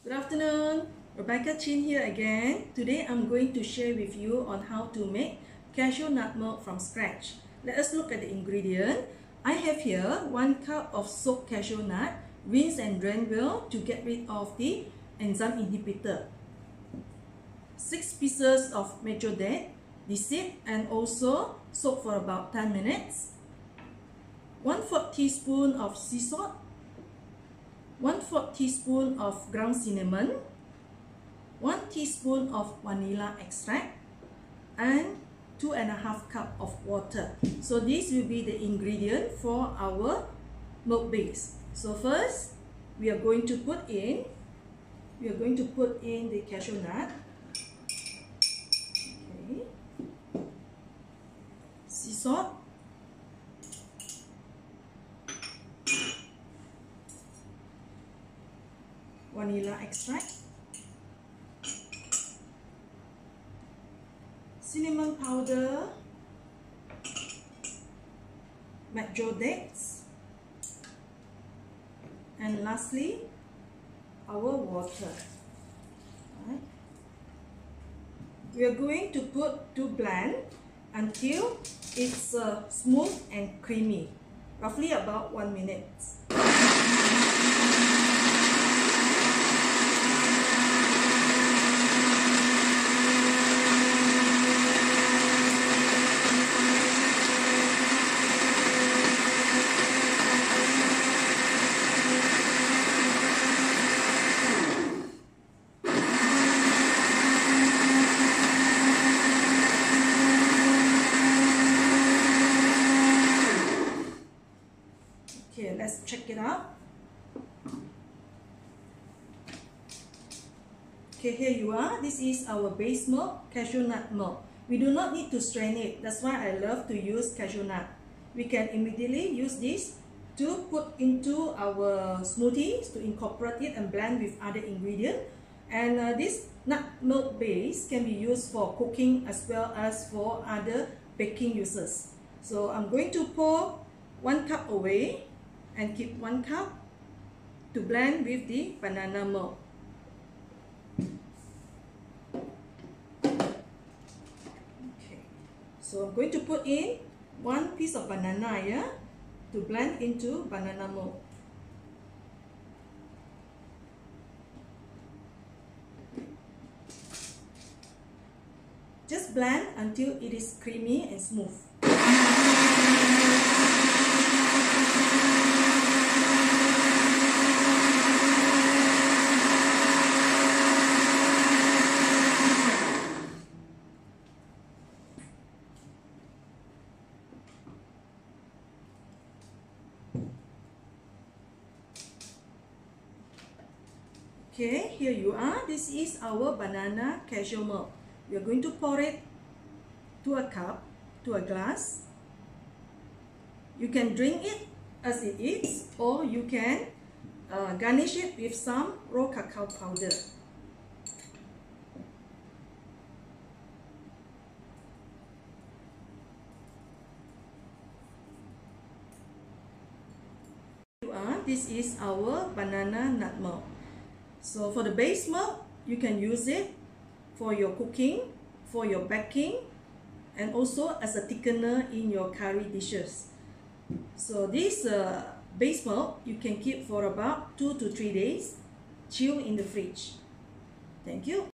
Good afternoon, Rebecca Chin here again. Today I'm going to share with you on how to make cashew nut milk from scratch. Let us look at the ingredient. I have here 1 cup of soaked cashew nut, rinse and drain well to get rid of the enzyme inhibitor. 6 pieces of mature date, seed and also soak for about 10 minutes. 1 4 teaspoon of sea salt 1 4 teaspoon of ground cinnamon, 1 teaspoon of vanilla extract, and 2 and a half cup of water. So this will be the ingredient for our milk base. So first, we are going to put in, we are going to put in the cashew nut. Okay. Sea salt. Vanilla extract, cinnamon powder, mature dates, and lastly, our water. Right. We are going to put to blend until it's uh, smooth and creamy, roughly about one minute. Okay, let's check it out. Okay, here you are. This is our base milk, cashew nut milk. We do not need to strain it. That's why I love to use cashew nut. We can immediately use this to put into our smoothies to incorporate it and blend with other ingredients. And uh, this nut milk base can be used for cooking as well as for other baking uses. So I'm going to pour one cup away and keep one cup to blend with the banana milk. Okay, so I'm going to put in one piece of banana yeah, to blend into banana milk. Just blend until it is creamy and smooth. Okay, here you are. This is our banana cashew milk. We are going to pour it to a cup, to a glass. You can drink it as it is or you can uh, garnish it with some raw cacao powder. Here this is our banana nut milk. So for the base milk, you can use it for your cooking, for your baking, and also as a thickener in your curry dishes. So this uh, base milk, you can keep for about 2 to 3 days, chill in the fridge. Thank you.